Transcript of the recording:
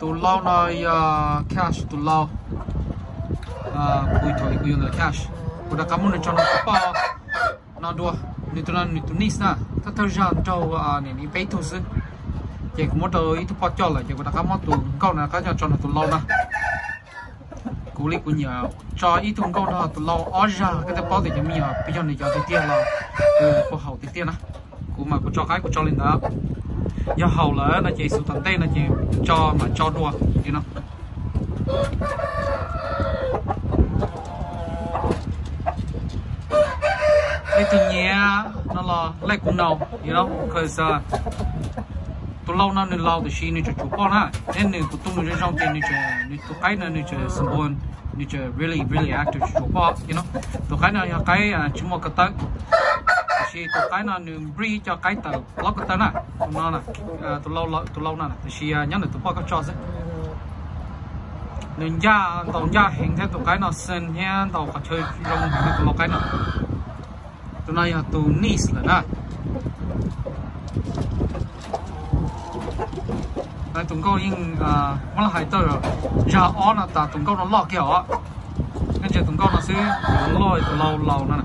tụ lâu nơi ờ, cash tụ lâu cùi ờ, thổi cùi là cash. Cô đã cảm ơn cho nó ba nó đua nếu tụi nó nếu tụi nis na ta thơ ra trâu ờ, này đi bay thôi chứ cái có một trâu ít tụ bao cho là chỉ có đã cảm ơn tụ câu này các cho nó tụ lao na cú lý của nhà cho ít tụ câu nó tụ lao ở ra. Cái tụ bao thì chỉ mi à bây giờ này giờ tiền là. Ừ, cô hậu thì tiền na cú mà cô cho cái, cô cho lên đó giờ hầu là nó chỉ sự tận tay là chỉ cho mà cho đua you know. Cái thứ nhé nó là lấy cũng nào you know because uh, ờ, tôi lâu nó nên lâu thì xin nên cho chú con ha nên nên tụi tôi nên trong tiền nên cho nên tôi cái này nên cho sân bồn nên cho really really active chú con you know. Tôi cái nào cái ờ, chúng mà cái tới thì tụi cái nó nương bri cho cái tờ lóc cái tờ nè. Tụi nó nè à, tụi lâu tụi lâu nè. Thì à, nhớ được tụi bao cái cho chứ. Nương gia tàu gia hình thế tụi cái nó sen nha tàu cả chơi rong tụi lóc cái nè tụi này là tụi nis à, là dạ, nè này tụi câu nhưng à là hải tơ rồi. Giờ on là ta tụi câu nó lọ kiểu á. Nên giờ tụi câu nó sẽ lôi từ lâu lâu nè.